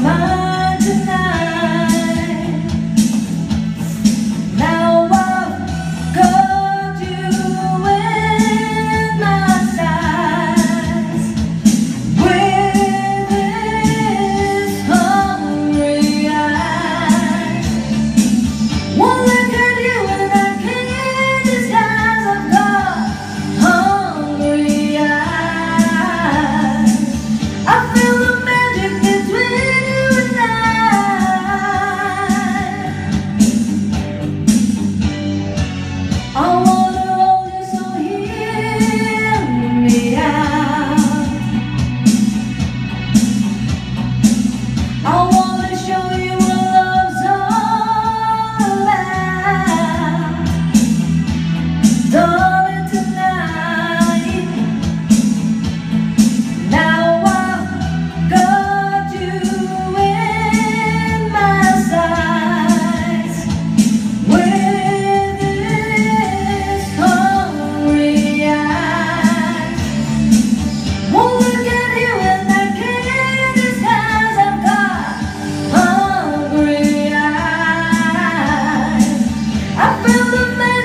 smile remember me.